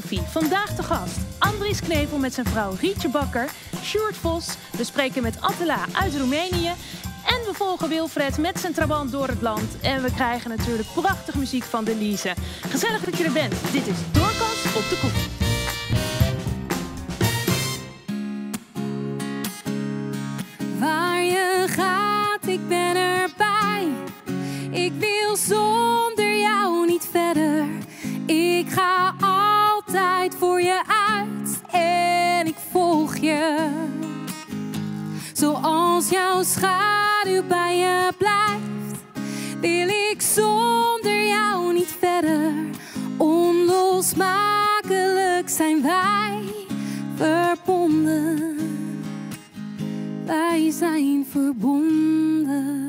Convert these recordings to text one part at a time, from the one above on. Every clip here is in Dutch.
Vandaag te gast Andries Knevel met zijn vrouw Rietje Bakker, Sjoerd Vos. We spreken met Attila uit Roemenië. En we volgen Wilfred met zijn trabant door het land. En we krijgen natuurlijk prachtige muziek van Delise. Gezellig dat je er bent. Dit is Doorkast op de Koffie. Schaduw bij je blijft, wil ik zonder jou niet verder. Onlosmakelijk zijn wij verbonden. Wij zijn verbonden.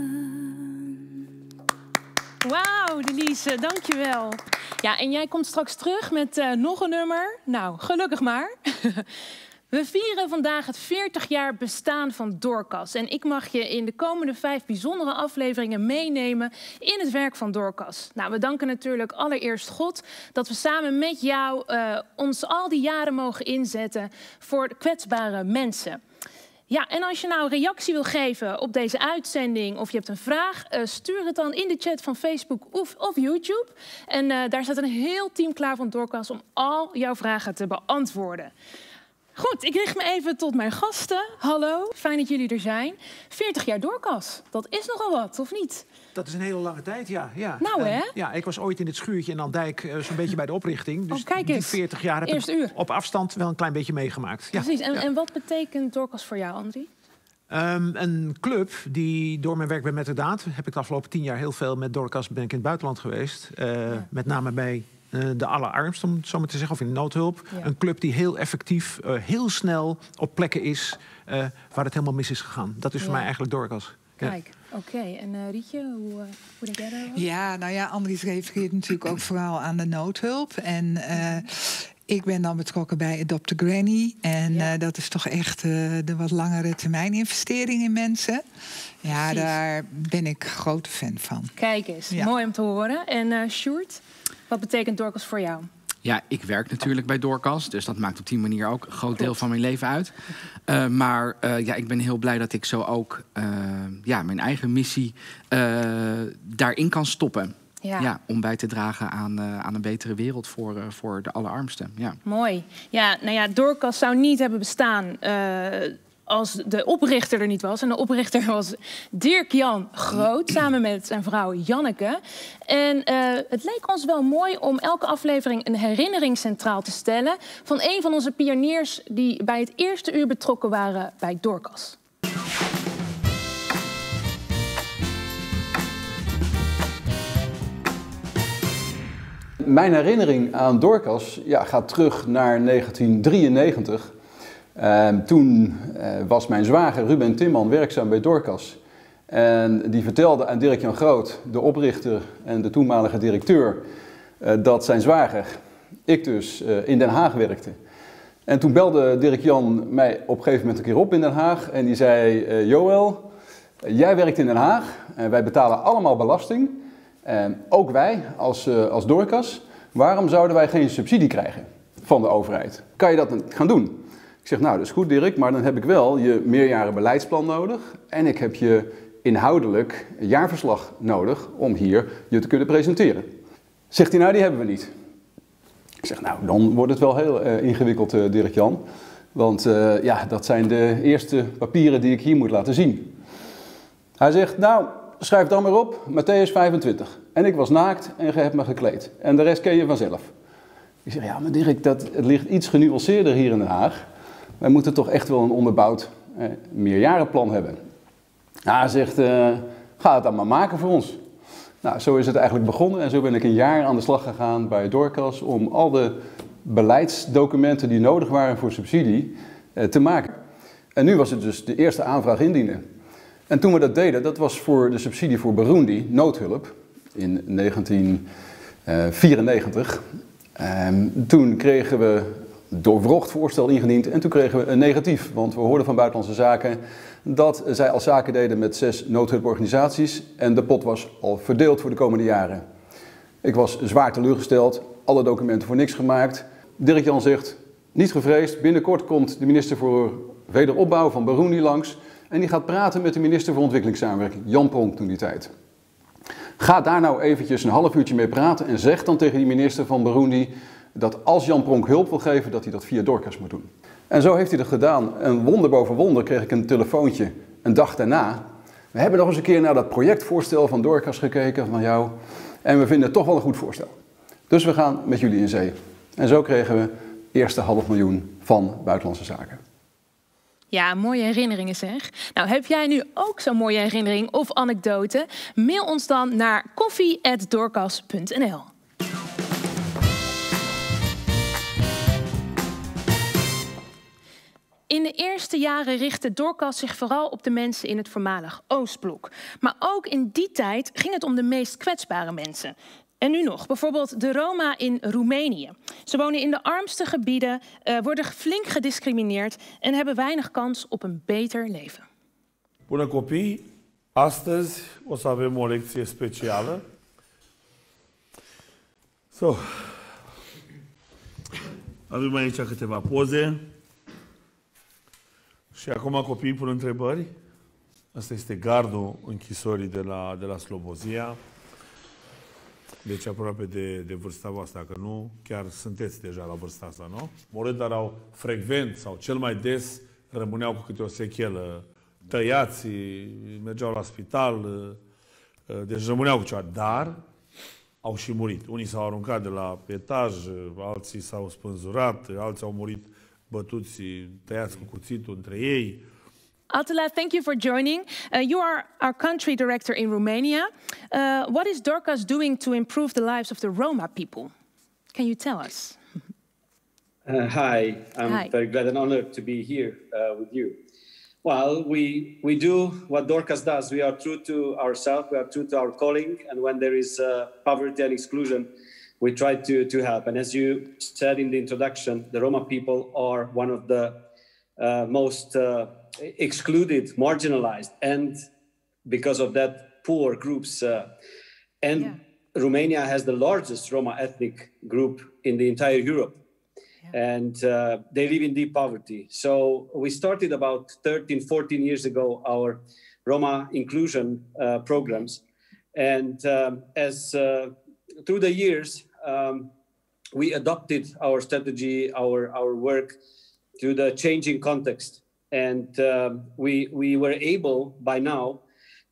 Wauw, Delise, dankjewel. Ja, en jij komt straks terug met eh, nog een nummer. Nou, gelukkig maar. We vieren vandaag het 40 jaar bestaan van Doorkas. En ik mag je in de komende vijf bijzondere afleveringen meenemen in het werk van Doorkas. Nou, we danken natuurlijk allereerst God dat we samen met jou eh, ons al die jaren mogen inzetten voor kwetsbare mensen. Ja, en als je nou reactie wil geven op deze uitzending of je hebt een vraag, uh, stuur het dan in de chat van Facebook of, of YouTube. En uh, daar staat een heel team klaar van Doorkas om al jouw vragen te beantwoorden. Goed, ik richt me even tot mijn gasten. Hallo, fijn dat jullie er zijn. 40 jaar Doorkas, dat is nogal wat, of niet? Dat is een hele lange tijd, ja. ja. Nou, hè? Uh, ja, ik was ooit in het schuurtje in Andijk, uh, zo'n beetje bij de oprichting. Dus oh, kijk die eens. 40 jaar heb Eerst ik uur. op afstand wel een klein beetje meegemaakt. Ja. Precies, en, ja. en wat betekent Doorkas voor jou, Andrie? Um, een club die door mijn werk bij Met de Daad... heb ik de afgelopen tien jaar heel veel met Doorkas ben ik in het buitenland geweest. Uh, ja. Met name bij de allerarmsten, om het zo maar te zeggen, of in de noodhulp. Ja. Een club die heel effectief, uh, heel snel op plekken is uh, waar het helemaal mis is gegaan. Dat is voor Ja. mij eigenlijk Doorkas. Kijk, oké. En uh, Rietje, hoe, uh, hoe denk jij daarover? Ja, nou ja, Andries refereert natuurlijk ook vooral aan de noodhulp. En uh, ik ben dan betrokken bij Adopt a Granny. En Ja. dat is toch echt uh, de wat langere termijn investering in mensen. Ja, Precies. daar ben ik grote fan van. Kijk eens, Ja. mooi om te horen. En uh, Sjoerd, wat betekent Doorkas voor jou? Ja, ik werk natuurlijk bij Doorkas, dus dat maakt op die manier ook een groot deel van mijn leven uit. Uh, maar uh, ja, ik ben heel blij dat ik zo ook uh, ja, mijn eigen missie daarin kan stoppen. Ja. Ja. om bij te dragen aan, aan een betere wereld voor, voor de allerarmsten. Ja. Mooi. Ja, nou ja, Doorkas zou niet hebben bestaan als de oprichter er niet was. En de oprichter was Dirk-Jan Groot, samen met zijn vrouw Janneke. En uh, het leek ons wel mooi om elke aflevering een herinnering centraal te stellen... van een van onze pioniers die bij het eerste uur betrokken waren bij Doorkas. Mijn herinnering aan Doorkas ja, gaat terug naar 1993... Uh, toen uh, was mijn zwager Ruben Timman werkzaam bij Doorkas. En die vertelde aan Dirk-Jan Groot, de oprichter en de toenmalige directeur, uh, dat zijn zwager, ik dus, in Den Haag werkte. En toen belde Dirk-Jan mij op een gegeven moment een keer op in Den Haag en die zei, Joël, jij werkt in Den Haag en wij betalen allemaal belasting. En ook wij als, als Doorkas, waarom zouden wij geen subsidie krijgen van de overheid? Kan je dat gaan doen? Ik zeg, nou, dat is goed Dirk, maar dan heb ik wel je meerjaren beleidsplan nodig. En ik heb je inhoudelijk jaarverslag nodig om hier je te kunnen presenteren. Zegt hij, nou, die hebben we niet. Ik zeg, nou, dan wordt het wel heel uh, ingewikkeld, uh, Dirk-Jan. Want uh, ja, dat zijn de eerste papieren die ik hier moet laten zien. Hij zegt, nou, schrijf dan maar op, Matthäus 25. En ik was naakt en je hebt me gekleed. En de rest ken je vanzelf. Ik zeg, ja, maar Dirk, dat, het ligt iets genuanceerder hier in Den Haag. Wij moeten toch echt wel een onderbouwd eh, meerjarenplan hebben. Hij zegt, uh, ga het dan maar maken voor ons. Nou, zo is het eigenlijk begonnen en zo ben ik een jaar aan de slag gegaan bij Doorkas om al de beleidsdocumenten die nodig waren voor subsidie eh, te maken. En nu was het dus de eerste aanvraag indienen. En toen we dat deden, dat was voor de subsidie voor Burundi, noodhulp, in 1994. Um, toen kregen we doorwrocht voorstel ingediend en toen kregen we een negatief. Want we hoorden van Buitenlandse Zaken dat zij al zaken deden met zes noodhulporganisaties en de pot was al verdeeld voor de komende jaren. Ik was zwaar teleurgesteld, alle documenten voor niks gemaakt. Dirk-Jan zegt, niet gevreesd, binnenkort komt de minister voor wederopbouw van Burundi langs en die gaat praten met de minister voor ontwikkelingssamenwerking, Jan Pronk toen die tijd. Ga daar nou eventjes een half uurtje mee praten en zeg dan tegen die minister van Burundi dat als Jan Pronk hulp wil geven, dat hij dat via Dorcas moet doen. En zo heeft hij dat gedaan. En wonder boven wonder kreeg ik een telefoontje een dag daarna. We hebben nog eens een keer naar dat projectvoorstel van Dorcas gekeken, van jou. En we vinden het toch wel een goed voorstel. Dus we gaan met jullie in zee. En zo kregen we eerste half miljoen van Buitenlandse Zaken. Ja, mooie herinneringen zeg. Nou, heb jij nu ook zo'n mooie herinnering of anekdote? Mail ons dan naar koffie.doorkas.nl. In de eerste jaren richtte Dorcas zich vooral op de mensen in het voormalig Oostblok. Maar ook in die tijd ging het om de meest kwetsbare mensen. En nu nog, bijvoorbeeld de Roma in Roemenië. Ze wonen in de armste gebieden, uh, worden flink gediscrimineerd en hebben weinig kans op een beter leven. Bună copii, astăzi o să avem o lecție specială. So, avem aici câteva poze. Și acum copiii pun întrebări. Asta este gardul închisorii de la, de la Slobozia. Deci aproape de, de vârsta voastră, că nu, chiar sunteți deja la vârsta asta, nu? Morând, dar au frecvent sau cel mai des rămâneau cu câte o sechelă. Tăiații, mergeau la spital, deci rămâneau cu ceva. Dar au și murit. Unii s-au aruncat de la etaj, alții s-au spânzurat, alții au murit bătuți, tăiați cu cuțitul între ei. Atila, thank you for joining. Uh, you are our country director in Romania. Uh, what is Dorcas doing to improve the lives of the Roma people? Can you tell us? Uh, hi, I'm Hi. very glad and honored to be here uh, with you. Well, we we do what Dorcas does. We are true to ourselves. We are true to our calling. And when there is uh, poverty and exclusion, we try to to help. And as you said in the introduction, the Roma people are one of the uh, most uh, excluded, marginalized, and because of that, poor groups. Uh, and Yeah. Romania has the largest Roma ethnic group in the entire Europe and uh, they live in deep poverty. So we started about 13, 14 years ago our Roma inclusion uh, programs, and um, as uh, through the years um, we adopted our strategy, our our work to the changing context, and um, we we were able by now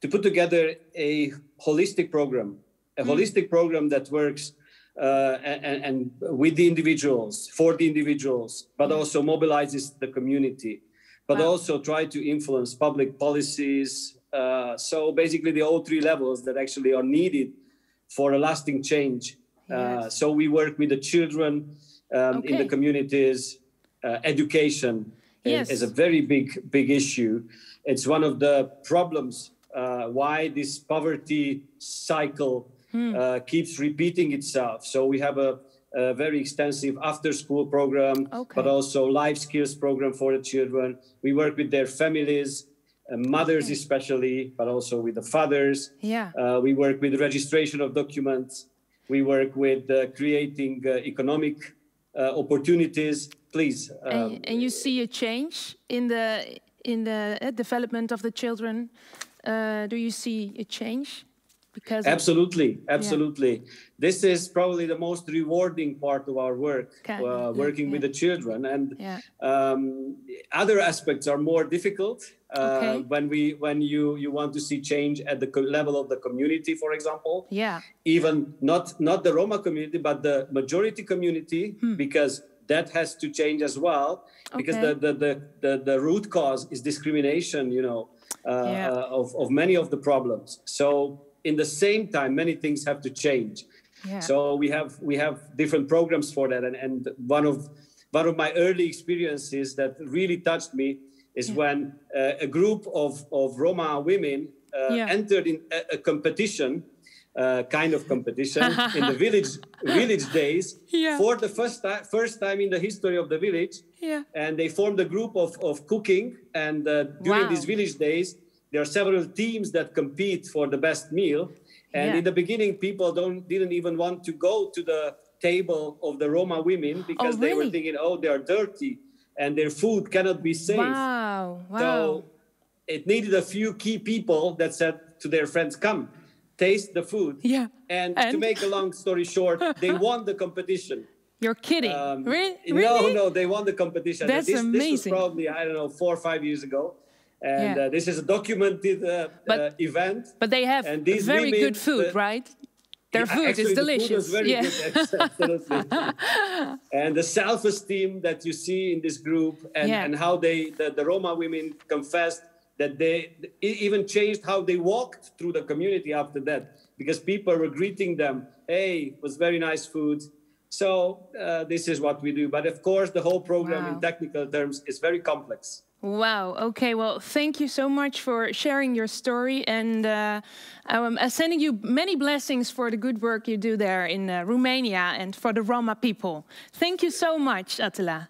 to put together a holistic program, a holistic program that works uh, and, and with the individuals, for the individuals, but also mobilizes the community, but Wow. also try to influence public policies. Uh, so basically, the all three levels that actually are needed for a lasting change. Uh, Yes. so we work with the children um, in the communities. Uh, education is- Yes. is a very big, big issue. It's one of the problems uh, why this poverty cycle uh, keeps repeating itself. So we have a, a very extensive after-school program, Okay. but also life skills program for the children. We work with their families, uh, mothers especially, but also with the fathers. Yeah. Uh, we work with registration of documents. We work with uh, creating uh, economic uh, opportunities. Please. um, and, and you see a change in the in the development of the children. Do you see a change? Because of- Absolutely, absolutely. This is probably the most rewarding part of our work, uh, yeah, working with the children. And Yeah. um, other aspects are more difficult uh, Okay. when we when you you want to see change at the level of the community, for example. yeah. Even not not the Roma community, but the majority community, because that has to change as well. Because Hmm. Okay. the, the, the, the, the root cause is discrimination, you know, uh, Yeah. uh, of, of many of the problems. So in the same time, many things have to change. Yeah. So we have we have different programs for that, and, and one of one of my early experiences that really touched me is when uh, a group of of Roma women uh, Yeah. entered in a, a competition, uh, kind of competition in the village village days Yeah. for the first time first time in the history of the village Yeah. and they formed a group of, of cooking and uh, during Wow. these village days there are several teams that compete for the best meal and Yeah. in the beginning people don't didn't even want to go to the table of the Roma women because Oh, they were thinking, oh, they are dirty and their food cannot be safe. Wow, wow. So it needed a few key people that said to their friends, come, taste the food. Yeah. And, to make a long story short, they won the competition. You're kidding. Um, Re- No, really? no, they won the competition. That's this, This was probably, I don't know, four or five years ago. And Yeah. uh, this is a documented uh, But- uh, event. But they have And these very women, good food, uh, right? Their Yeah, food actually, is food delicious. very yeah. good, absolutely. and the self-esteem that you see in this group, and, Yeah. and how they, the, the Roma women confessed that they it even changed how they walked through the community after that, because people were greeting them. Hey, it was very nice food. So uh, this is what we do. But of course, the whole program Wow. in technical terms is very complex. Wow. Okay. Well, thank you so much for sharing your story, and uh, I'm uh, sending you many blessings for the good work you do there in uh, Romania and for the Roma people. Thank you so much, Attila.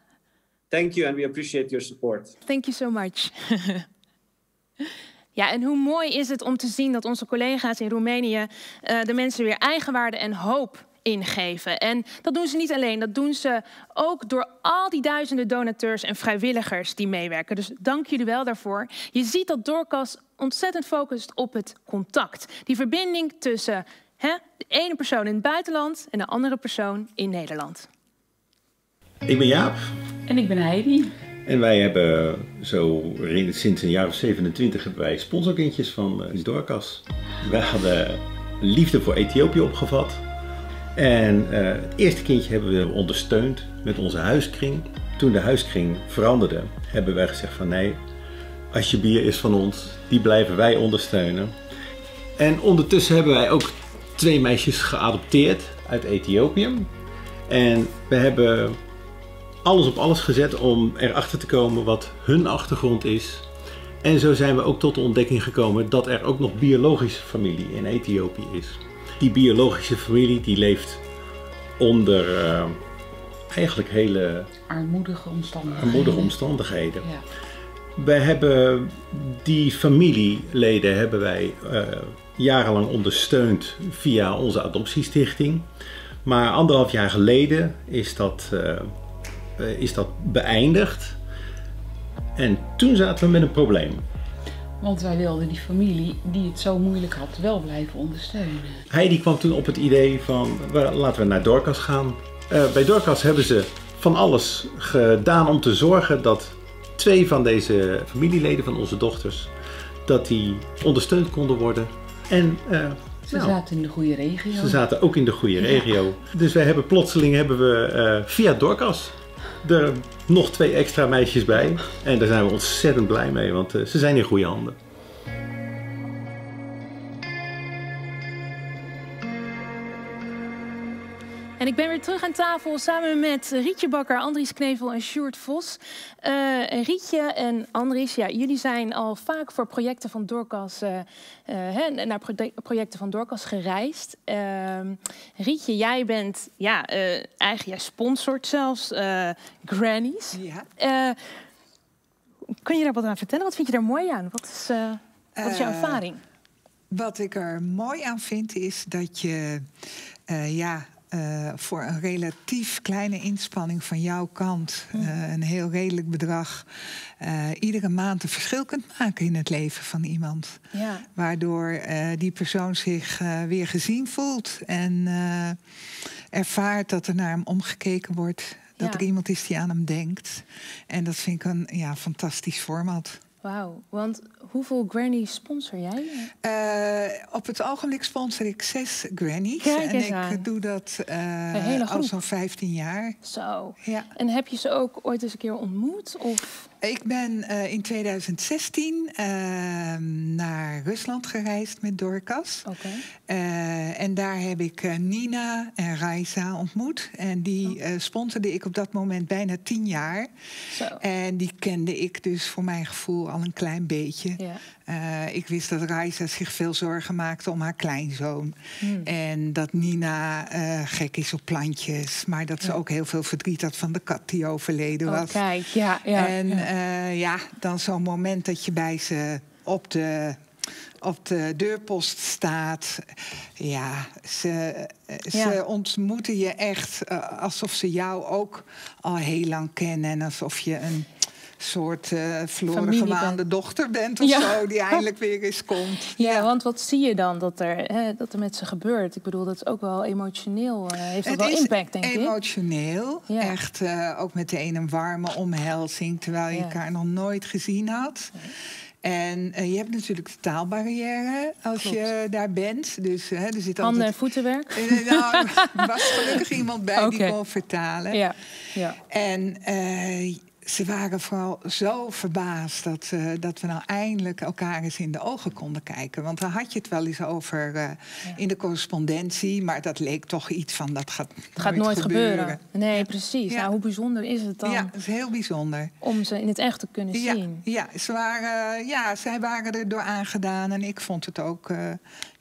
Thank you, and we appreciate your support. Thank you so much. Ja, en hoe mooi is het om te zien dat onze collega's in Roemenië eh, de mensen weer eigenwaarde en hoop ingeven. En dat doen ze niet alleen, dat doen ze ook door al die duizenden donateurs en vrijwilligers die meewerken. Dus dank jullie wel daarvoor. Je ziet dat Doorkas ontzettend focust op het contact. Die verbinding tussen hè, de ene persoon in het buitenland en de andere persoon in Nederland. Ik ben Jaap En ik ben Heidi. en wij hebben zo sinds een jaar of 27 hebben wij sponsorkindjes van uh, Dorcas. Wij hadden liefde voor Ethiopië opgevat. En eh, het eerste kindje hebben we ondersteund met onze huiskring. Toen de huiskring veranderde, hebben wij gezegd van nee, als je bier is van ons, die blijven wij ondersteunen. En ondertussen hebben wij ook twee meisjes geadopteerd uit Ethiopië. En we hebben alles op alles gezet om erachter te komen wat hun achtergrond is. En zo zijn we ook tot de ontdekking gekomen dat er ook nog biologische familie in Ethiopië is. Die biologische familie die leeft onder eh, eigenlijk hele Armoedige omstandigheden. armoedige omstandigheden. Ja. Wij hebben die familieleden hebben wij eh, jarenlang ondersteund via onze adoptiestichting. Maar anderhalf jaar geleden is dat, eh, is dat beëindigd. En toen zaten we met een probleem. Want wij wilden die familie die het zo moeilijk had wel blijven ondersteunen. Heidi kwam toen op het idee van "Wel, laten we naar Dorcas gaan. Eh, bij Dorcas hebben ze van alles gedaan om te zorgen dat twee van deze familieleden van onze dochters dat die ondersteund konden worden. En eh, Ze nou, zaten in de goede regio. ze zaten ook in de goede regio. Dus wij hebben plotseling hebben we eh, via Dorcas er nog twee extra meisjes bij. En daar zijn we ontzettend blij mee, want eh, ze zijn in goede handen. En ik ben weer terug aan tafel samen met Rietje Bakker, Andries Knevel en Sjoerd Vos. Eh, Rietje en Andries, ja, jullie zijn al vaak voor projecten van Doorkas, eh, eh, naar pro- projecten van Doorkas gereisd. Ehm, Rietje, jij bent, ja, eigenlijk, jij sponsort zelfs Grannies. Ja. Kun je daar wat aan vertellen? Wat vind je daar mooi aan? Wat is, wat is jouw ervaring? Wat ik er mooi aan vind is dat je ja, eh, voor een relatief kleine inspanning van jouw kant, eh, een heel redelijk bedrag, eh, iedere maand een verschil kunt maken in het leven van iemand. Ja. Waardoor die persoon zich weer gezien voelt en ervaart dat er naar hem omgekeken wordt. Dat Ja. er iemand is die aan hem denkt. En dat vind ik een ja, fantastisch format. Wauw, want hoeveel Granny sponsor jij? Eh, op het ogenblik sponsor ik zes grannies. En ik aan. doe dat eh, al zo'n 15 jaar. Zo. Ja. En heb je ze ook ooit eens een keer ontmoet? Of? Ik ben eh, in 2016 eh, naar Rusland gereisd met Dorcas. Oké. Eh, en daar heb ik eh, Nina en Raisa ontmoet. En die Oh. sponsorde ik op dat moment bijna tien jaar. Zo. En die kende ik dus voor mijn gevoel al een klein beetje. Ja. Eh, ik wist dat Raisa zich veel zorgen maakte om haar kleinzoon. Hmm. En dat Nina eh, gek is op plantjes. Maar dat ze Ja. ook heel veel verdriet had van de kat die overleden Oh, was. kijk, ja, ja. en ja. ja, ja dan zo'n moment dat je bij ze op de op de deurpost staat. Ja, ze, ze Ja. ontmoeten je echt eh, alsof ze jou ook al heel lang kennen. En alsof je een soort eh verloren dochter bent of Ja. zo, die eindelijk weer eens komt. Ja, want wat zie je dan dat er, hè, dat er met ze gebeurt? Ik bedoel, dat is ook wel emotioneel. eh, heeft dat wel impact, denk ik? emotioneel. Ja. Echt eh, ook meteen een warme omhelzing, terwijl je elkaar nog nooit gezien had. En je hebt natuurlijk de taalbarrière als Klopt. je daar bent. Dus hè, er zit Handen en voetenwerk? Nou, er was gelukkig iemand bij die kon vertalen. Ja, ja. En ze waren vooral zo verbaasd dat, eh, dat we nou eindelijk elkaar eens in de ogen konden kijken. Want daar had je het wel eens over eh, in de correspondentie. Maar dat leek toch iets van dat gaat, Het gaat nooit gebeuren. Nee, precies. Ja. Nou, hoe bijzonder is het dan Ja, dat is heel bijzonder. om ze in het echt te kunnen Ja, zien? ja, ze waren, ja, zij waren er door aangedaan en ik vond het ook eh,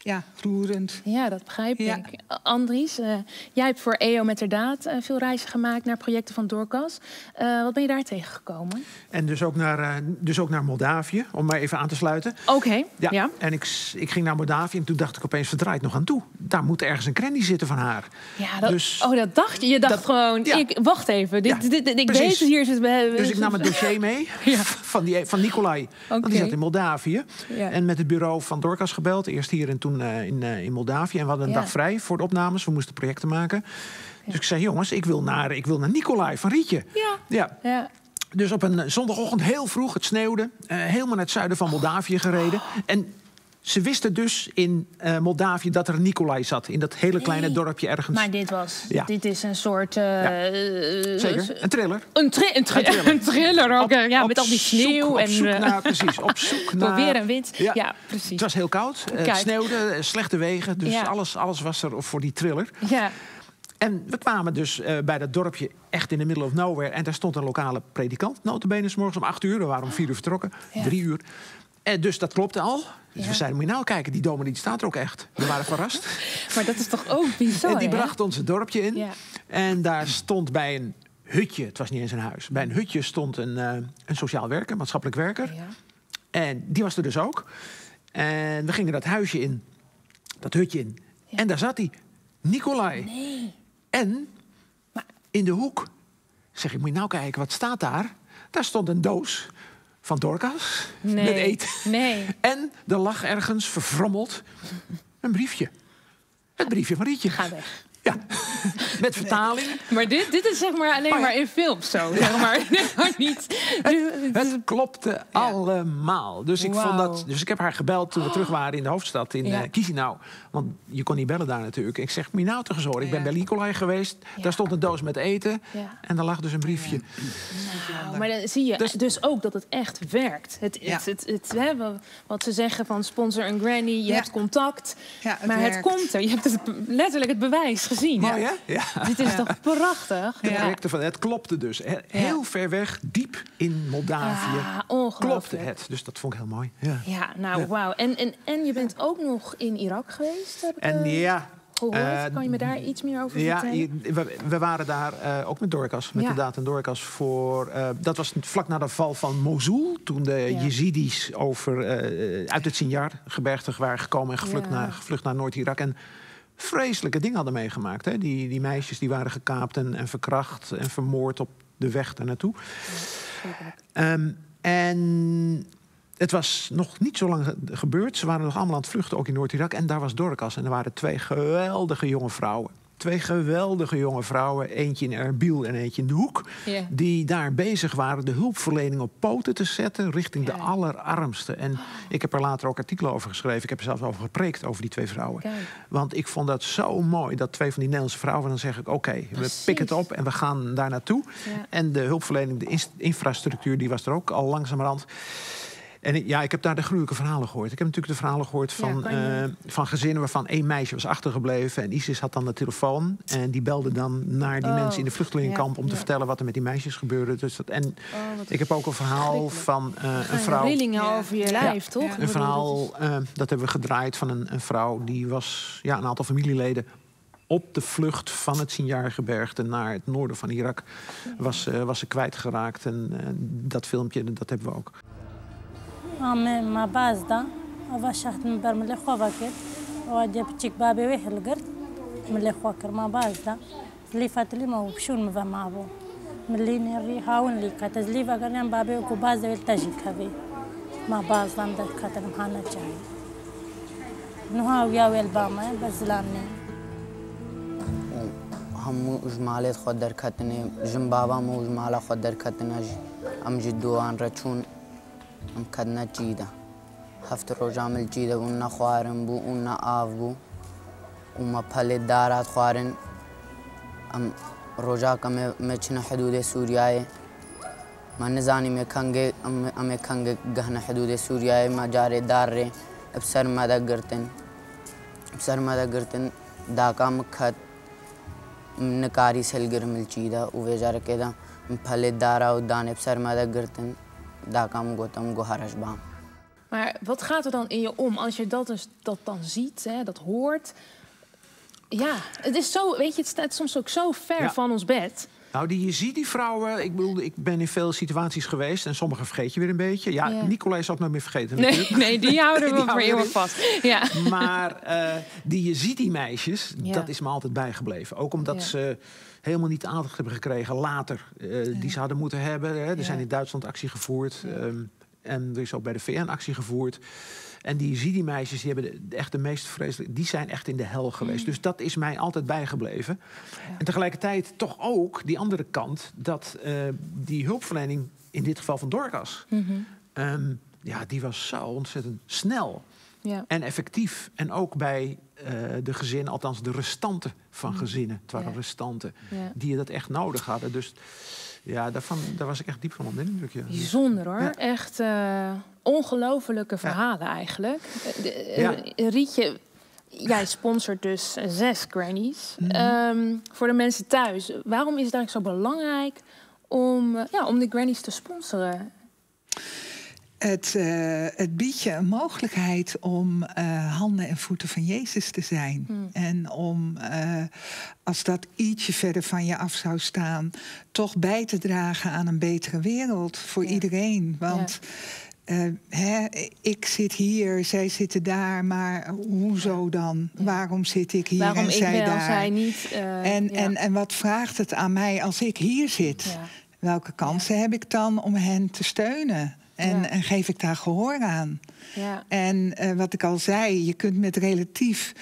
ja, roerend. Ja, dat begrijp Ja. ik. Andries, eh, jij hebt voor EO met Daad eh, veel reizen gemaakt naar projecten van Doorkas. Eh, wat ben je daar tegengekomen? En dus ook, naar, eh, dus ook naar Moldavië, om maar even aan te sluiten. Oké, ja. En ik, ik ging naar Moldavië en toen dacht ik opeens, verdraait nog aan toe. Daar moet ergens een cranny zitten van haar. Ja, dat, Dus- oh, dat dacht je. Je dacht Dat- gewoon, ja. ik, wacht even. Dit, Ja, dit, dit- ik precies. weet het, hier zit... we- Dus ik nam het dossier mee Ja. van, die, van Nicolai. Want die zat in Moldavië. Ja. En met het bureau van Dorcas gebeld. Eerst hier en toen eh, in, eh, in Moldavië. En we hadden een Ja. dag vrij voor de opnames. We moesten projecten maken. Dus ik zei, jongens, ik wil naar, ik wil naar Nicolai van Rietje. Ja. Ja, Ja. dus op een zondagochtend heel vroeg, het sneeuwde. eh, helemaal naar het zuiden van Moldavië gereden. En ze wisten dus in eh, Moldavië dat er een Nicolai zat. In dat hele kleine dorpje ergens. Maar dit was, Ja. dit is een soort... eh, Ja. eh, Zeker, een thriller. Een, tri- een, tri- Een thriller. een thriller. Op- ja, op met al die zoek- sneeuw. op en, zoek eh, naar, precies, op zoek naar... weer en wind. Ja, Ja. precies. Het was heel koud, het sneeuwde, slechte wegen. Dus alles, alles was er voor die thriller. Ja. En we kwamen dus bij dat dorpje echt in the middle of nowhere. En daar stond een lokale predikant, notabene, morgens om acht uur. We waren om vier uur vertrokken, Ja. drie uur. En dus dat klopte al. Dus Ja. we zeiden, moet je nou kijken, die dominee staat er ook echt. We waren verrast. Maar dat is toch ook bizar, en die hè? bracht ons het dorpje in. Ja. En daar stond bij een hutje, het was niet eens een huis... bij een hutje stond een, eh, een sociaal werker, maatschappelijk werker. Ja. En die was er dus ook. En we gingen dat huisje in, dat hutje in. En daar zat hij, Nicolai. Nee. En in de hoek, zeg ik, moet je nou kijken, wat staat daar? Daar stond een doos van Dorcas Nee. met eten. Nee. En er lag ergens verfrommeld een briefje. Het briefje van Rietje. Ga weg. Ja, met vertaling. Maar dit, dit is zeg maar alleen maar in films zo, zeg maar. Maar niet. Het klopte allemaal. Dus ik, vond dat, dus ik heb haar gebeld toen we terug waren in de hoofdstad in Ja. eh Chisinau. Want je kon niet bellen daar natuurlijk. Ik zeg, je nou toch eens. Ik ben bij Nicolai geweest. Daar stond een doos met eten. En daar lag dus een briefje. Nou, maar dan zie je Dus- dus, ook dat het echt werkt. Het, het, het, het, hè, wa- wat ze zeggen van sponsor een granny, je hebt contact. Maar werkt. het komt er. Je hebt het, letterlijk het bewijs gezien. Mooi hè? Ja. Dit is toch prachtig? Het, werkte van, het klopte dus. He- Heel ver weg, diep in Moldavië, Ja, klopte het. Dus dat vond ik heel mooi. Ja. Ja, nou Ja. wauw. En, en, en je bent ook nog in Irak geweest, heb ik En eh, ja, gehoord. eh, kan je me daar iets meer over Ja, vertellen? je- we, we waren daar eh, ook met Dorcas, met Ja. de Daad en Dorcas voor. dat was vlak na de val van Mosul, toen de Ja. Jezidis over, uit het Sinjar-gebergte waren gekomen en gevlucht, Ja. naar, gevlucht naar Noord-Irak. En vreselijke dingen hadden meegemaakt. Hè? Die, die meisjes die waren gekaapt en, en verkracht en vermoord op de weg daar naartoe. Ehm, en het was nog niet zo lang ge- gebeurd. Ze waren nog allemaal aan het vluchten, ook in Noord-Irak. En daar was Dorcas. En er waren twee geweldige jonge vrouwen. Twee geweldige jonge vrouwen. Eentje in Erbil en eentje in de hoek. Die daar bezig waren de hulpverlening op poten te zetten... richting de allerarmsten. En ik heb er later ook artikelen over geschreven. Ik heb er zelfs over gepreekt, over die twee vrouwen. Kijk. Want ik vond dat zo mooi, dat twee van die Nederlandse vrouwen... dan zeg ik, oké, we pikken het op en we gaan daar naartoe. En de hulpverlening, de infrastructuur, die was er ook al langzamerhand. En ik- ja, ik heb daar de gruwelijke verhalen gehoord. Ik heb natuurlijk de verhalen gehoord van, eh, van gezinnen waarvan één meisje was achtergebleven. En ISIS had dan de telefoon. En die belde dan naar die Oh, mensen in de vluchtelingenkamp ja, om te ja. vertellen wat er met die meisjes gebeurde. Dus dat, en Oh, ik heb ook een verhaal van eh, een je vrouw. Rillingen Ja. over je Ja. lijf, toch? Een verhaal, eh, dat hebben we gedraaid van een, een vrouw die was ja, een aantal familieleden op de vlucht van het Sinjargebergte naar het noorden van Irak was, eh, was ze kwijtgeraakt. En dat filmpje, dat hebben we ook. همه ما باز دا و شهت من بر ملی خواه کرد و جا بچیک بابی وی هل گرد ملی خواه کرد ما باز دا زلی فتلی ما وبشون مفا ما بو ملی نری هاون لی کت زلی وگرنیم بابی وکو باز دا ویل تجی کوی ما باز دام دا کتنم هانا چایی نوها و یا ویل باما بزلام نیم همو جمالت خود در کتنه جم بابا مو جمالا خود در کتنه ام جدوان را چون ام کھدنا چیدہ ہفت روجامل چیدہ اوننا خوارن بو اوننا آو بو اما پھل دارات خوارن ام روجا کم مچھن حدود سوریائے من نزانی میں کھنگے ام ام کھنگے گہن حدود سوریائے ما جارے دار رے اب سر مدہ گرتن اب سر گرتن نکاری سلگر مل چیدہ اوے جارکے دا پھل دارا و دانب سر مدا گرتن daar kan Dakam, Gotham, Goharasbam. Maar wat gaat er dan in je om als je dat, dus, dat dan ziet, hè, dat hoort? Ja, het is zo, weet je, het staat soms ook zo ver van ons bed. Nou, die, je ziet die vrouwen. Ik bedoel, ik ben in veel situaties geweest en sommige vergeet je weer een beetje. Ja, Nicole Nicolai is het nooit meer vergeten. Nee, nee die houden we voor eeuwig vast. Ja. Maar eh, die, je ziet die meisjes, dat is me altijd bijgebleven. Ook omdat ze helemaal niet de aandacht hebben gekregen later. eh, Die ze hadden moeten hebben. Hè. Er zijn in Duitsland actie gevoerd. ehm, en er is ook bij de VN actie gevoerd. En die Yazidi-meisjes, die hebben de, echt de meest vreselijke... die zijn echt in de hel geweest. Mm. Dus dat is mij altijd bijgebleven. En tegelijkertijd toch ook die andere kant... dat eh, die hulpverlening, in dit geval van Dorcas... Mhm. ehm, ja, die was zo ontzettend snel Ja. en effectief. En ook bij de gezinnen, althans de restanten van Mm. gezinnen. Het waren Ja. restanten Ja. die dat echt nodig hadden. Dus ja, daarvan, daar was ik echt diep van onder de indruk. Ja. Bijzonder hoor. Ja. Echt eh ongelofelijke verhalen eigenlijk. Eh, de- eh, Ja. Rietje, jij sponsort dus eh, zes grannies. Mhm. Ehm, voor de mensen thuis, waarom is het eigenlijk zo belangrijk om, eh, ja, om de grannies te sponsoren? Het, eh, het biedt je een mogelijkheid om eh, handen en voeten van Jezus te zijn. Hmm. En om, eh, als dat ietsje verder van je af zou staan, toch bij te dragen aan een betere wereld voor iedereen. Want hè, ik zit hier, zij zitten daar, maar hoezo dan? Waarom zit ik hier Waarom en zij wel, daar? zij niet? eh, en, ja. en, en wat vraagt het aan mij als ik hier zit? Ja. Welke kansen heb ik dan om hen te steunen? En, Ja. en geef ik daar gehoor aan? Ja. En eh, wat ik al zei, je kunt met relatief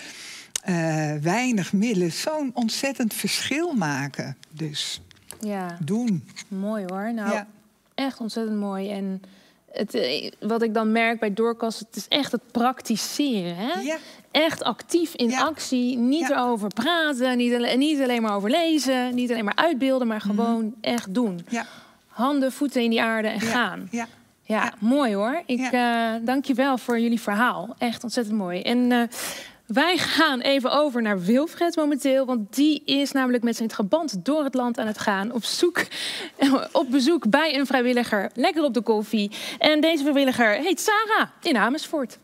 eh, weinig middelen zo'n ontzettend verschil maken. Dus ja. doen. Mooi hoor. Nou, Ja. echt ontzettend mooi. En het, eh, wat ik dan merk bij Doorkast, het is echt het praktiseren. Hè? Ja. Echt actief in actie. Niet erover praten, niet, alle- niet alleen maar over lezen, niet alleen maar uitbeelden, maar gewoon echt doen. Mhm. Ja. Handen, voeten in die aarde en gaan. Ja. Ja, mooi hoor. Ik eh, dank je wel voor jullie verhaal. Echt ontzettend mooi. En eh, wij gaan even over naar Wilfred momenteel. Want die is namelijk met zijn geband door het land aan het gaan. Op, zoek, op bezoek bij een vrijwilliger. Lekker op de koffie. En deze vrijwilliger heet Sarah in Amersfoort.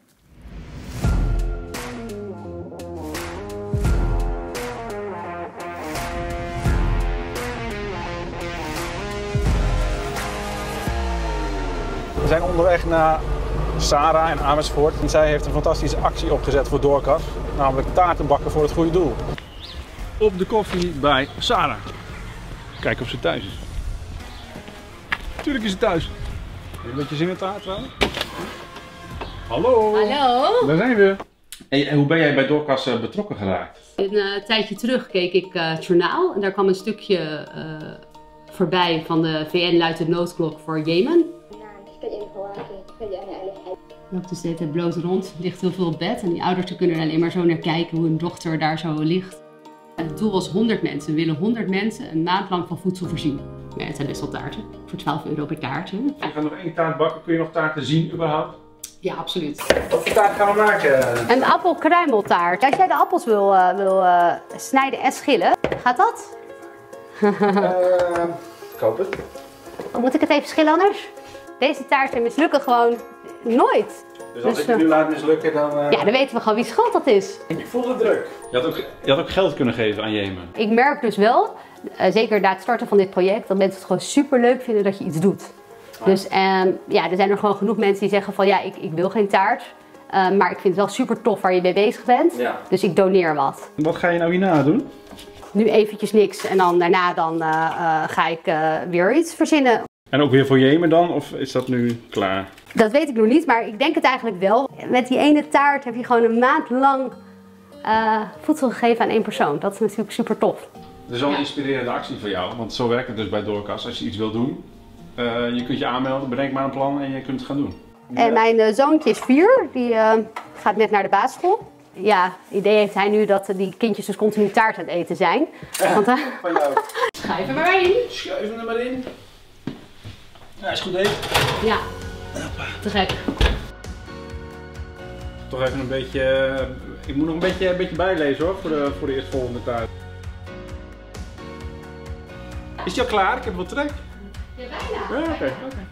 Zijn onderweg naar Sarah in Amersfoort. En zij heeft een fantastische actie opgezet voor Doorkas. Namelijk taarten bakken voor het goede doel. Op de koffie bij Sarah. Kijken of ze thuis is. Tuurlijk is ze thuis. Heb je een beetje zin in taart trouwens? Hallo! Hallo. Daar zijn we. En, en hoe ben jij bij Doorkas eh, betrokken geraakt? Een eh, tijdje terug keek ik eh, het journaal en daar kwam een stukje eh, voorbij van de VN luidt de noodklok voor Jemen. Loopt dus de bloot rond, ligt heel veel op bed. En die ouders kunnen er alleen maar zo naar kijken hoe hun dochter daar zo ligt. Het doel was 100 mensen. We willen 100 mensen een maand lang van voedsel voorzien. Ja, het zijn best wel taarten. Voor 12 euro per taartje. Je gaat nog één taart bakken. Kun je nog taarten zien überhaupt? Ja, absoluut. Wat voor taart gaan we maken? Een appelkruimeltaart. Als jij de appels wil, eh, wil eh, snijden en schillen, gaat dat? ik hoop het. Dan moet ik het even schillen anders? Deze taarten mislukken gewoon nooit. Dus als Dus, ik het eh, nu laat mislukken, dan... eh, Ja, dan weten we gewoon wie schuld dat is. Ik voel de druk. Je had, ook, je had ook geld kunnen geven aan Jemen. Ik merk dus wel, eh, zeker na het starten van dit project, dat mensen het gewoon super leuk vinden dat je iets doet. Dus ehm, ja, er zijn er gewoon genoeg mensen die zeggen van ja, ik, ik wil geen taart. Eh, maar ik vind het wel super tof waar je mee bezig bent. Ja. Dus ik doneer wat. Wat ga je nou hierna doen? Nu eventjes niks en dan daarna dan, eh, eh, ga ik eh, weer iets verzinnen. En ook weer voor Jemen dan? Of is dat nu klaar? Dat weet ik nog niet, maar ik denk het eigenlijk wel. Met die ene taart heb je gewoon een maand lang eh, voedsel gegeven aan één persoon. Dat is natuurlijk super tof. Het is wel een inspirerende actie voor jou, want zo werkt het dus bij Doorkas. Als je iets wil doen, eh, je kunt je aanmelden, bedenk maar een plan en je kunt het gaan doen. En mijn eh, zoontje is vier, die eh, gaat net naar de basisschool. Ja, idee heeft hij nu dat die kindjes dus continu taart aan het eten zijn. Want, Van jou. Schuif er maar in. Schuif hem er maar in. Ja, is goed even. Ja, te gek. Toch even een beetje, eh, ik moet nog een beetje, een beetje bijlezen hoor, voor de, voor de eerstvolgende taart. Is die al klaar? Ik heb wat trek. Ja, bijna. Ja, oké. oké.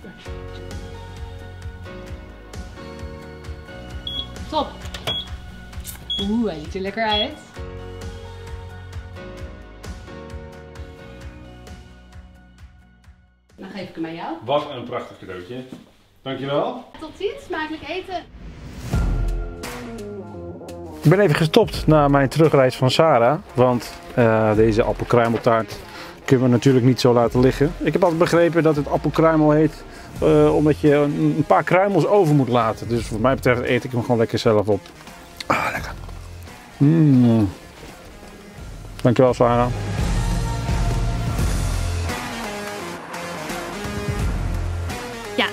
Top. Oeh, hij ziet er lekker uit. Dan geef ik hem aan jou. Wat een prachtig cadeautje. Dankjewel. Tot ziens, smakelijk eten. Ik ben even gestopt na mijn terugreis van Sarah, want eh, deze appelkruimeltaart kunnen we natuurlijk niet zo laten liggen. Ik heb altijd begrepen dat het appelkruimel heet eh, omdat je een paar kruimels over moet laten. Dus wat mij betreft eet ik hem gewoon lekker zelf op. Ah, lekker. Mm. Dankjewel Sarah.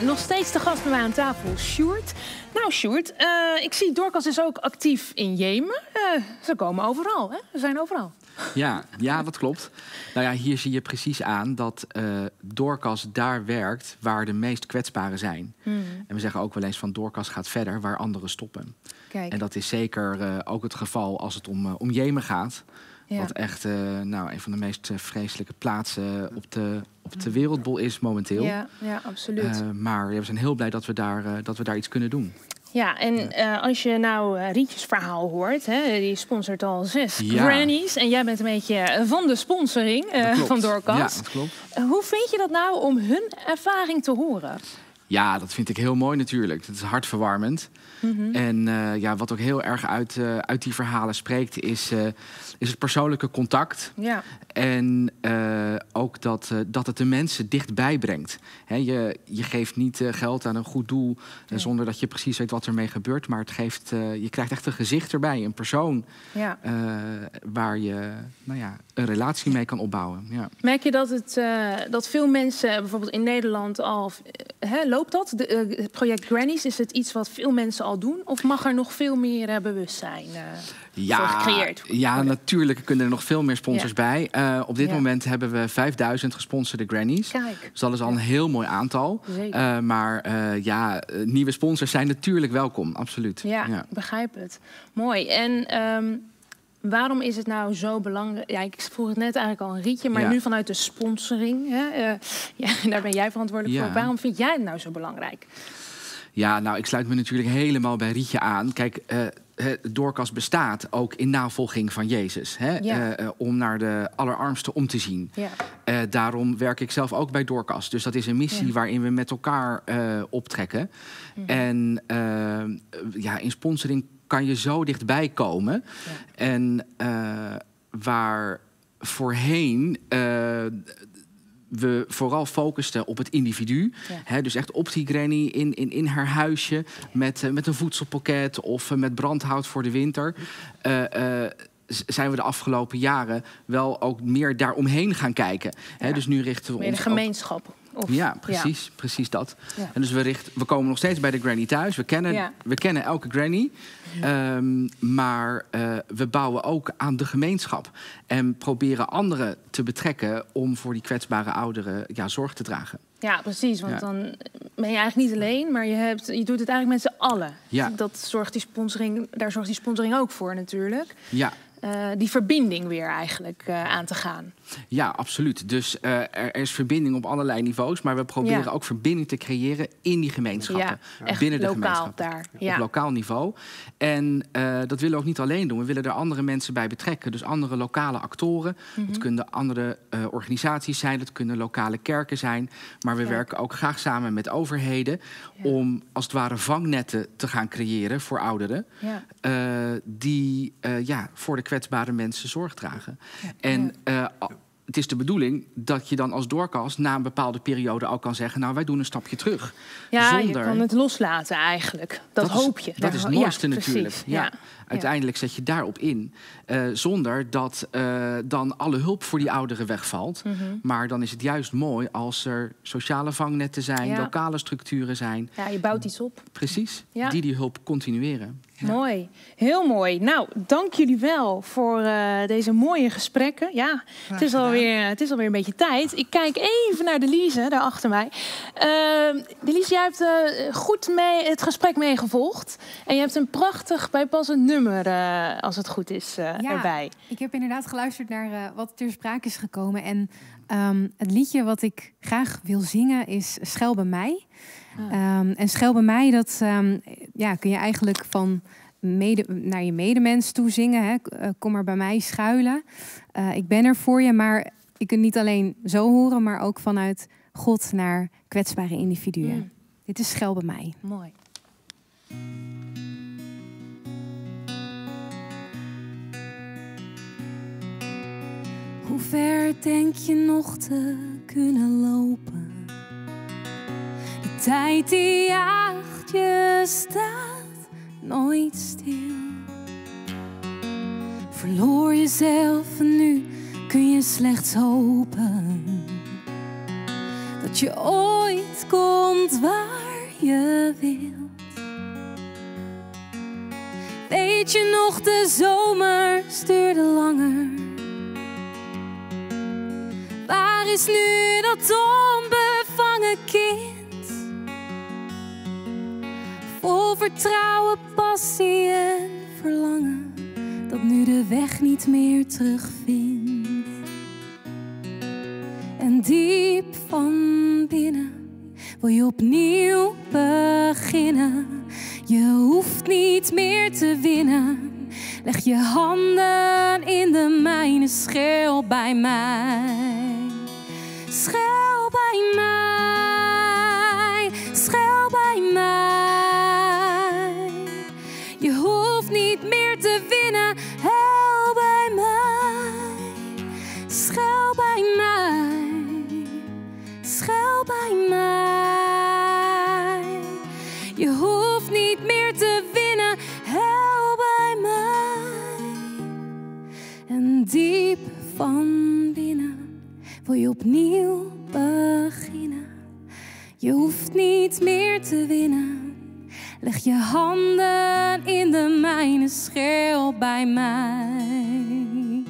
Nog steeds de gast bij mij aan tafel, Sjoerd. Nou, Sjoerd, eh, ik zie Dorcas is ook actief in Jemen. Eh, ze komen overal, hè? Ze zijn overal. Ja, ja, dat klopt. Nou ja, hier zie je precies aan dat eh Doorkas daar werkt waar de meest kwetsbaren zijn. Hmm. En we zeggen ook wel eens van Doorkas gaat verder waar anderen stoppen. Kijk. En dat is zeker ook het geval als het om, om Jemen gaat. Ja. Wat echt eh, nou, een van de meest eh, vreselijke plaatsen op de, op de wereldbol is momenteel. Ja, ja absoluut. Eh, maar we zijn heel blij dat we daar, dat we daar iets kunnen doen. Ja, en als je nou Rietjes verhaal hoort, hè, die sponsort al zes Ja. grannies. En jij bent een beetje van de sponsoring van Doorkas. Ja, dat klopt. Hoe vind je dat nou om hun ervaring te horen? Ja, dat vind ik heel mooi natuurlijk. Het is hartverwarmend. Mhm. En eh, ja, wat ook heel erg uit, eh, uit die verhalen spreekt, is, eh, is het persoonlijke contact. Ja. En ook dat, dat het de mensen dichtbij brengt. Hè, je, je geeft niet geld aan een goed doel zonder dat je precies weet wat ermee gebeurt. Maar het geeft, je krijgt echt een gezicht erbij, een persoon Ja. waar je nou ja, een relatie mee kan opbouwen. Ja. Merk je dat, het, dat veel mensen, bijvoorbeeld in Nederland, al. hè, loopt dat? De, eh, het project Grannies, is het iets wat veel mensen al doen? Of mag er nog veel meer eh, bewustzijn eh, voor gecreëerd worden? Ja, natuurlijk kunnen er nog veel meer sponsors Ja. bij. Op dit Ja. moment hebben we 5000 gesponsorde grannies. Kijk. Dus dat is al een heel mooi aantal. Zeker. Maar ja, nieuwe sponsors zijn natuurlijk welkom, absoluut. Ja, ik begrijp het. Mooi. En ehm, waarom is het nou zo belangrijk? Ja, ik vroeg het net eigenlijk al een rietje, maar Ja. nu vanuit de sponsoring. Hè, eh, ja, daar ben jij verantwoordelijk Ja. voor. Waarom vind jij het nou zo belangrijk? Ja, nou, ik sluit me natuurlijk helemaal bij Rietje aan. Kijk, eh het Doorkas bestaat ook in navolging van Jezus. Hè? Ja. Eh, om naar de allerarmsten om te zien. Ja. Daarom werk ik zelf ook bij Doorkas. Dus dat is een missie Ja. waarin we met elkaar optrekken. Mhm. En ja, in sponsoring kan je zo dichtbij komen. En eh, waar voorheen eh, we vooral focusten op het individu. Ja. Hè, dus echt op die granny in, in, in haar huisje met, eh, met een voedselpakket of met brandhout voor de winter. Zijn we de afgelopen jaren wel ook meer daaromheen gaan kijken. Hè, dus nu richten we Meer de ons ook- gemeenschap. Of, ja, precies, precies dat. Ja. En dus we, richten, we komen nog steeds bij de granny thuis. We kennen, Ja. we kennen elke granny. Ehm, maar eh, we bouwen ook aan de gemeenschap. En proberen anderen te betrekken om voor die kwetsbare ouderen ja, zorg te dragen. Ja, precies. Want dan ben je eigenlijk niet alleen, maar je, hebt, je doet het eigenlijk met z'n allen. Ja. Dat zorgt die sponsoring, daar zorgt die sponsoring ook voor natuurlijk. Ja, eh, die verbinding weer eigenlijk uh, aan te gaan. Ja, absoluut. Dus uh, er, er, is verbinding op allerlei niveaus, maar we proberen ja. ook verbinding te creëren in die gemeenschappen. Ja, binnen de gemeenschap. daar. Ja. Op lokaal niveau. En dat willen we ook niet alleen doen. We willen er andere mensen bij betrekken. Dus andere lokale actoren. Mm -hmm. Dat kunnen andere organisaties zijn, dat kunnen lokale kerken zijn. Maar we werken ook graag samen met overheden om als het ware vangnetten te gaan creëren voor ouderen. die ja, voor de kwetsbare mensen zorg dragen. En uh, het is de bedoeling dat je dan als doorkast na een bepaalde periode ook kan zeggen: Nou, wij doen een stapje terug. Ja, Zonder... je kan het loslaten eigenlijk. Dat, dat hoop je. dat is het mooiste ja, natuurlijk. Ja. Uiteindelijk zet je daarop in. Uh, zonder dat uh, dan alle hulp voor die ouderen wegvalt. Mm -hmm. Maar dan is het juist mooi als er sociale vangnetten zijn, lokale structuren zijn. Ja, je bouwt iets op. Precies, die die hulp continueren. Ja. Mooi, heel mooi. Nou, dank jullie wel voor uh, deze mooie gesprekken. Ja, het is, alweer, het is alweer een beetje tijd. Ik kijk even naar Delise, daar achter mij. Uh, Delise, jij hebt uh, goed mee, het gesprek meegevolgd. En je hebt een prachtig bijpassend nummer, uh, als het goed is, ja, erbij. Ik heb inderdaad geluisterd naar wat ter sprake is gekomen. En um, het liedje wat ik graag wil zingen is Schel bij mij. Um, en schel bij mij, dat um, ja, kun je eigenlijk van mede, naar je medemens toe zingen. Hè. Kom er bij mij schuilen. Ik ben er voor je, maar je kunt niet alleen zo horen, maar ook vanuit God naar kwetsbare individuen. Mm. Dit is schel bij mij. Mooi. Hoe ver denk je nog te kunnen lopen? tijd die jaagt, je staat nooit stil. Verloor jezelf en nu kun je slechts hopen dat je ooit komt waar je wilt. Weet je nog, de zomer stuurde langer. Waar is nu dat onbevangen kind? Vol vertrouwen, passie en verlangen, dat nu de weg niet meer terugvindt. En diep van binnen wil je opnieuw beginnen. Je hoeft niet meer te winnen. Leg je handen in de mijne, scheel bij mij. Schel bij mij, schel bij mij. niet meer te winnen. Hel bij mij, schuil bij mij, schuil bij mij. Je hoeft niet meer te winnen. Hel bij mij. En diep van wil je opnieuw beginnen. Je hoeft niet meer te winnen. Leg je handen in de mijne, scheel bij mij.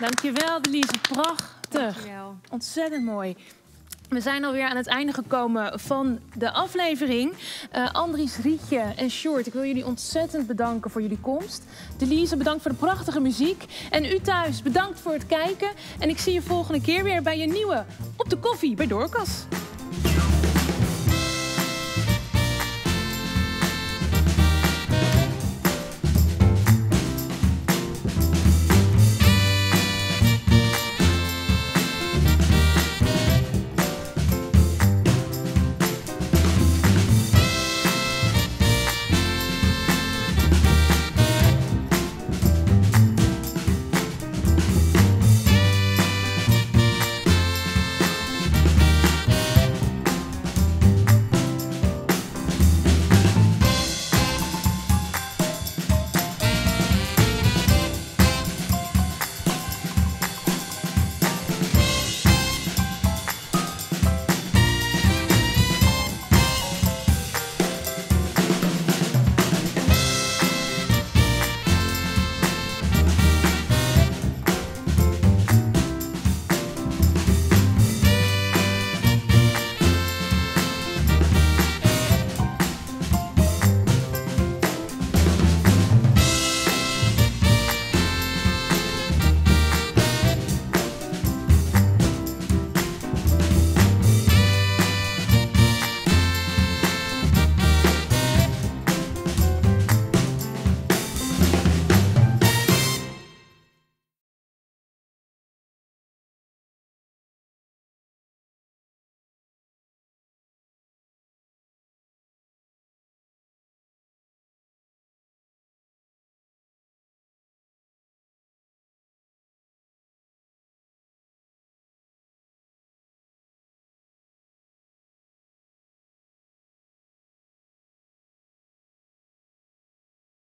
Dankjewel, Delise. Prachtig. Dankjewel. Ontzettend mooi. We zijn alweer aan het einde gekomen van de aflevering. Uh, Andries, Rietje en Short, ik wil jullie ontzettend bedanken voor jullie komst. Delise, bedankt voor de prachtige muziek. En u thuis, bedankt voor het kijken. En ik zie je volgende keer weer bij je nieuwe Op de Koffie bij Doorkas.